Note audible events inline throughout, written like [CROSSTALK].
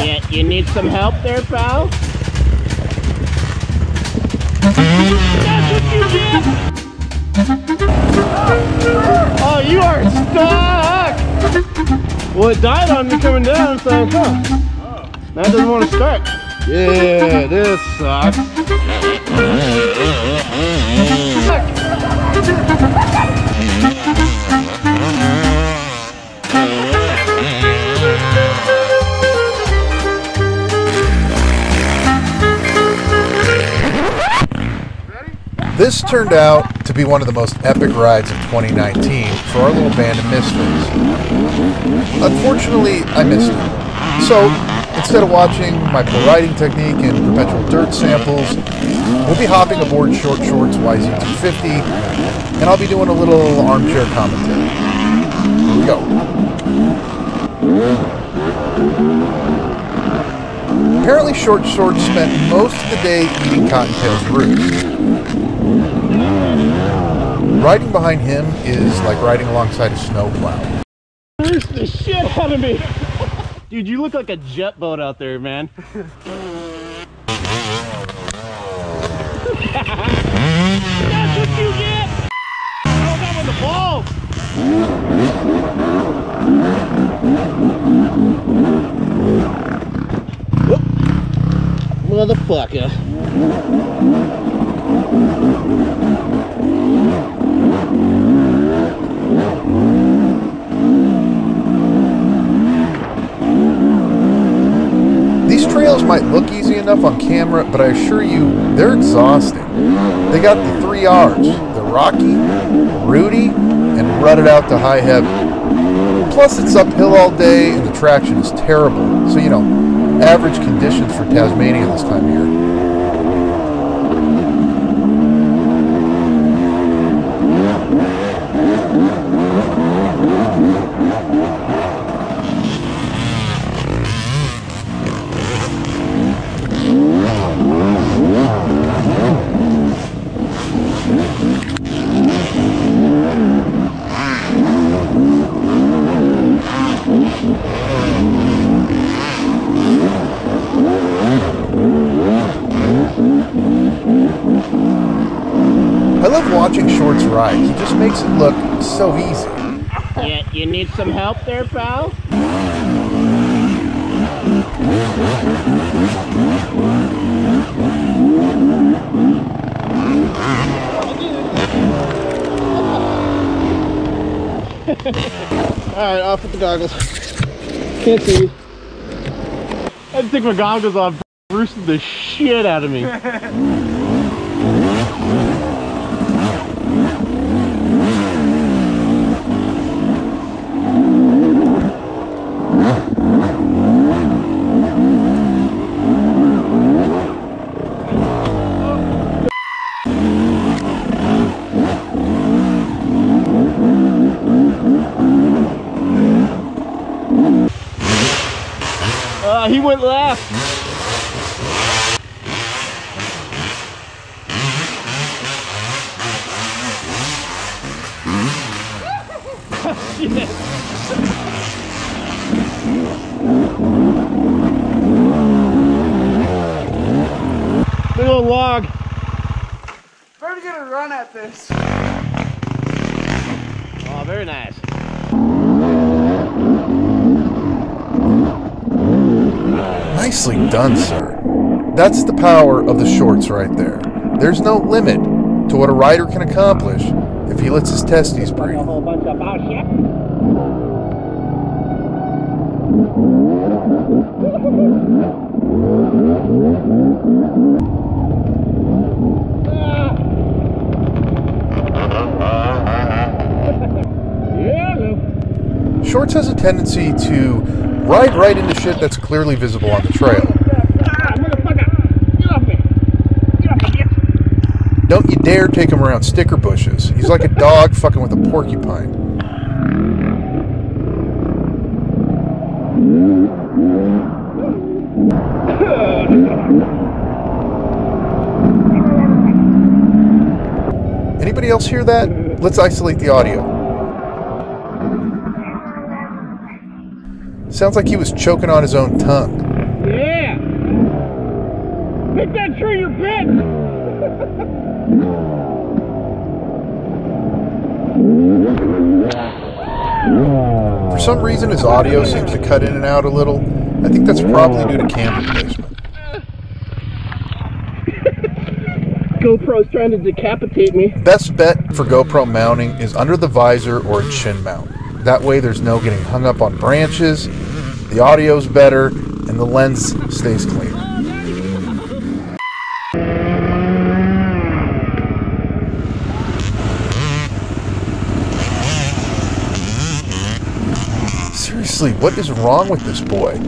Yeah, you need some help there, pal? That's what you get! Oh, you are stuck! Well, it died on me coming down, so, huh. That doesn't want to start. Yeah, this sucks. [LAUGHS] This turned out to be one of the most epic rides of 2019 for our little band of misfits. Unfortunately, I missed it. So, instead of watching my pro riding technique and perpetual dirt samples, we'll be hopping aboard Short Shorts YZ250, and I'll be doing a little armchair commentary. Here we go. Apparently, Short Shorts spent most of the day eating Cottontail's roost. Riding behind him is like riding alongside a snowplow. There's the shit out of me. Dude, you look like a jet boat out there, man. That's what you get! Hold on with the balls! Whoop. Motherfucker. Might look easy enough on camera, but I assure you, they're exhausting. They got the three R's the rocky, rooty, and rutted out to high Heaven. Plus, it's uphill all day and the traction is terrible, so you know, average conditions for Tasmania this time of year. I love watching Shorts just makes it look so easy. Yeah, you need some help there, pal? [LAUGHS] Alright, off with the goggles. Can't see. I had to take my goggles off. [LAUGHS] Roosted the shit out of me. [LAUGHS] went left. [LAUGHS] Big old log. We're gonna run at this. Oh, very nice. Nicely done, sir. That's the power of the shorts right there. There's no limit to what a rider can accomplish if he lets his testes A breathe. whole bunch of bullshit. Shorts has a tendency to ride right into shit that's clearly visible on the trail. Don't you dare take him around sticker bushes. He's like a dog fucking with a porcupine. Anybody else hear that? Let's isolate the audio. Sounds like he was choking on his own tongue. Hit that tree, you're bit! For some reason, his audio seems to cut in and out a little. I think that's probably due to camera placement. GoPro's trying to decapitate me. Best bet for GoPro mounting is under the visor or chin mount. That way, there's no getting hung up on branches, the audio's better, and the lens stays clean. Seriously, what is wrong with this boy?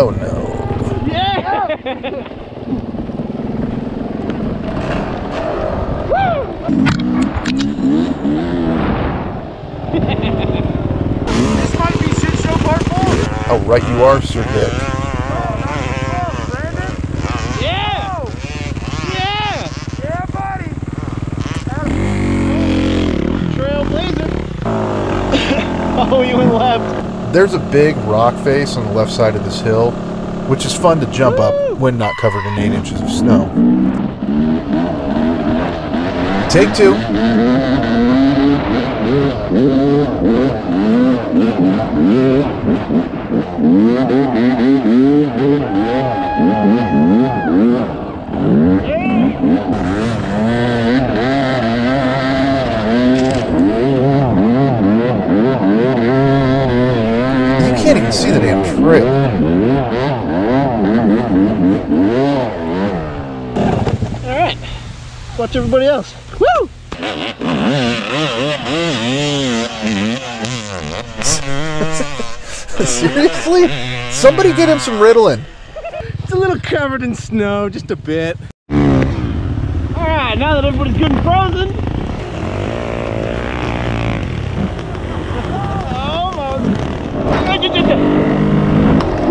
Oh no. Yeah! [LAUGHS] This might be shit show part four. Oh, right you are, Sir Dick. Oh, Brandon? Yeah! Oh, Yeah! yeah, buddy. Trailblazer. oh, you went left. There's a big rock face on the left side of this hill, which is fun to jump up when not covered in 8 inches of snow. Take two. You can't even see the damn trail. All right. Watch everybody else. Woo! [LAUGHS] Seriously? Somebody get him some Ritalin. It's a little covered in snow, just a bit. All right, now that everybody's good and frozen.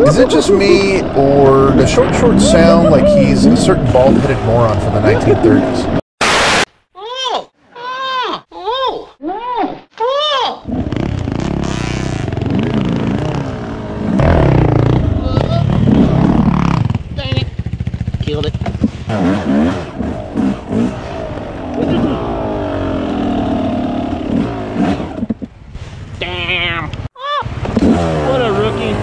Is it just me, or does Short Short sound like he's a certain bald-headed moron from the 1930s? Dang it. Killed it. Damn. What a rookie.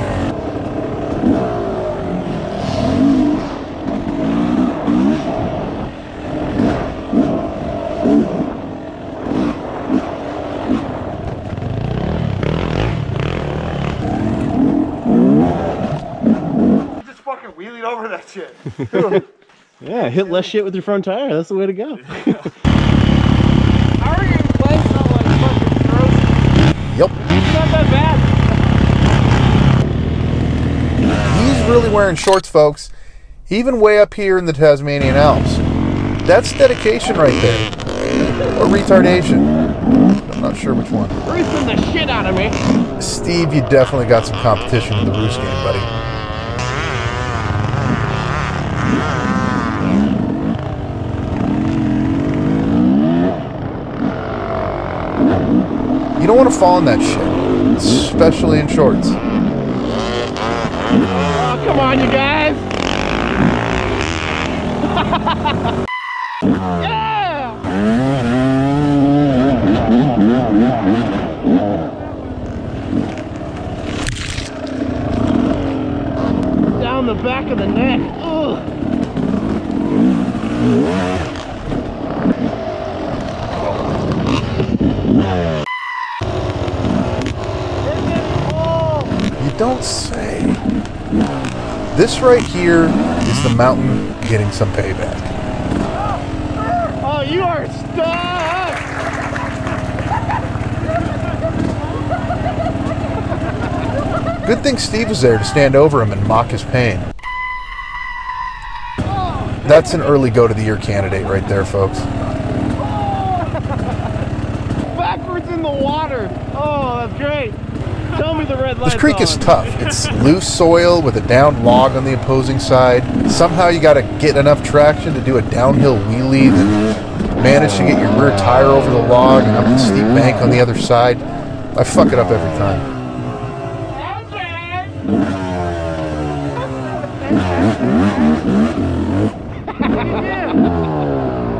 Just fucking wheeling over that shit. [LAUGHS] Yeah, hit less shit with your front tire. That's the way to go. [LAUGHS] How are you in place like fucking frozen? Yep. Not that bad. He's really wearing shorts, folks. Even way up here in the Tasmanian Alps. That's dedication right there. Or retardation. I'm not sure which one. Roosting the shit out of me. Steve, you definitely got some competition in the roost game, buddy. You don't want to fall in that shit, especially in shorts. Oh, come on, you guys. [LAUGHS] yeah! Down the back of the neck. say. This right here is the mountain getting some payback. Oh, you are stuck! Good thing Steve was there to stand over him and mock his pain. That's an early go to the year candidate right there, folks. Backwards in the water. Oh, that's great. This creek is tough. It's loose soil with a down log on the opposing side. Somehow you got to get enough traction to do a downhill wheelie, then manage to get your rear tire over the log and up the steep bank on the other side. I fuck it up every time. [LAUGHS]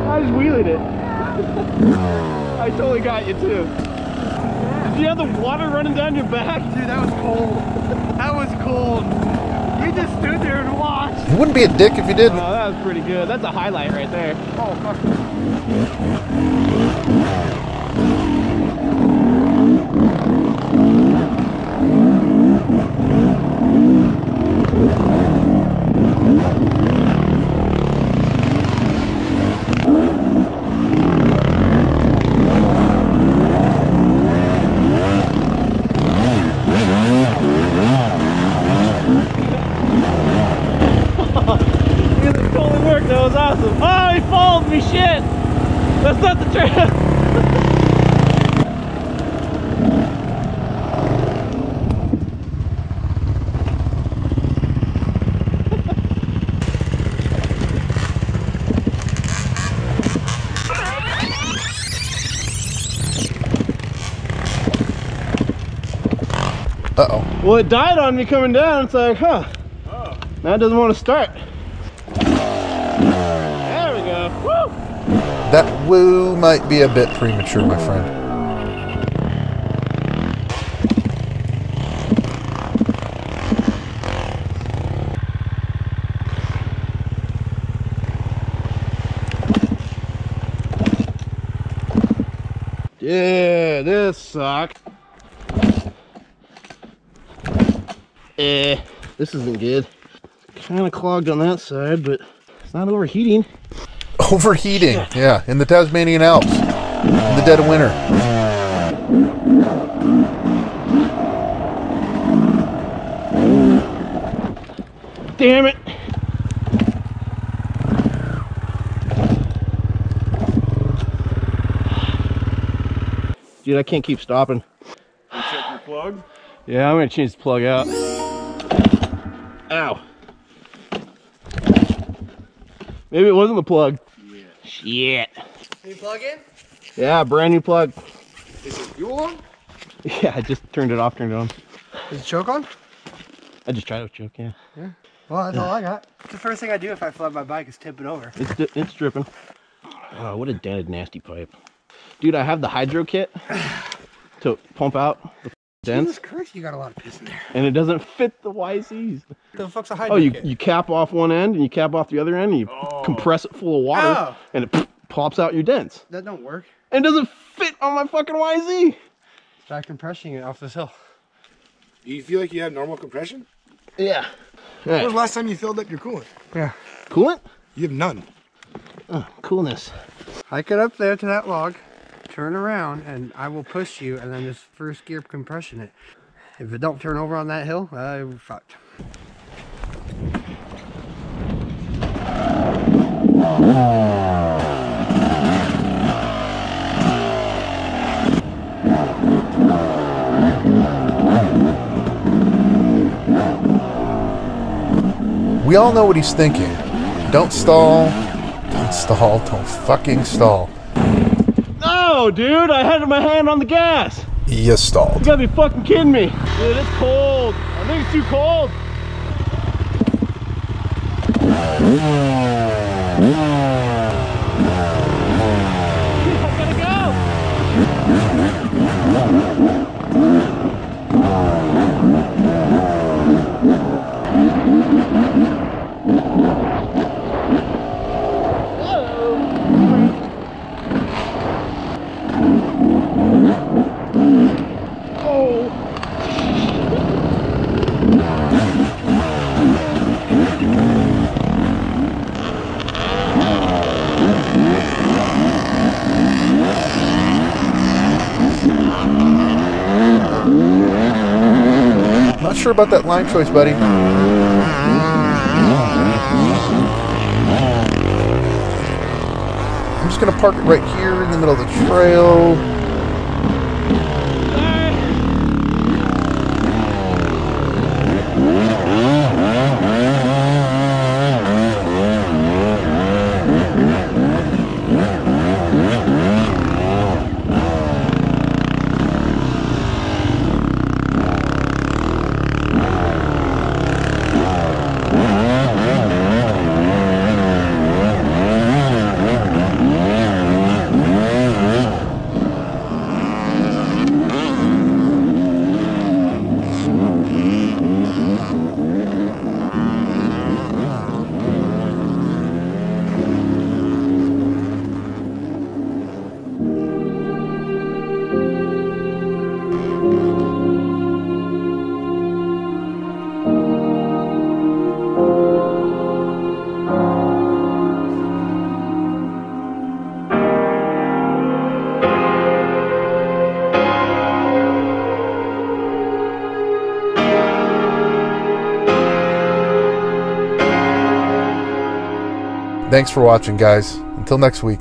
I just wheelied it. I totally got you too. Did you have the water running down your back? Dude, that was cold. That was cold. You just stood there and watched. You wouldn't be a dick if you didn't. Oh, that was pretty good. That's a highlight right there. Oh, fuck. Yeah, that totally worked. That was awesome. Oh, he followed me. Shit. That's not the trap. Uh oh. Well, it died on me coming down. It's like, huh. Now it doesn't want to start. There we go. Woo! That woo might be a bit premature, my friend. Yeah, this sucked. Eh, this isn't good. Kind of clogged on that side, but it's not overheating. Overheating. Yeah, in the Tasmanian Alps. In the dead of winter. Damn it! Dude, I can't keep stopping. Check your plug. Yeah, I'm gonna change the plug out. Ow. Maybe it wasn't the plug. Shit. Any plug in? Yeah, brand new plug. Is it fuel on? Yeah, I just turned it off, turned it on. Is it choke on? I just tried it with choke, yeah. Yeah. Well, that's all I got. It's the first thing I do if I flood my bike is tip it over. It's di- it's dripping. Oh, what a dented nasty pipe. Dude, I have the hydro kit to pump out the dents, Jesus Christ, you got a lot of piss in there. and it doesn't fit the YZs. The fuck's a Oh, you, kit? you cap off one end and you cap off the other end and you oh. compress it full of water Oh. and it pops out your dents. That don't work. And it doesn't fit on my fucking YZ. Try compressing it off this hill. Do You feel like you have normal compression? Yeah. When was the last time you filled up your coolant? Yeah. coolant? You have none. Oh, coolness. Hike it up there to that log, turn around, and I will push you, and then just first gear compression it. If it don't turn over on that hill, we're fucked. We all know what he's thinking. Don't stall. Don't stall. Don't fucking stall. No, dude, I had my hand on the gas. You stalled. You gotta be fucking kidding me. Dude, it's cold. I think it's too cold. I gotta go. Sure about that line choice, buddy. I'm just gonna park it right here in the middle of the trail. Thanks for watching, guys. Until next week.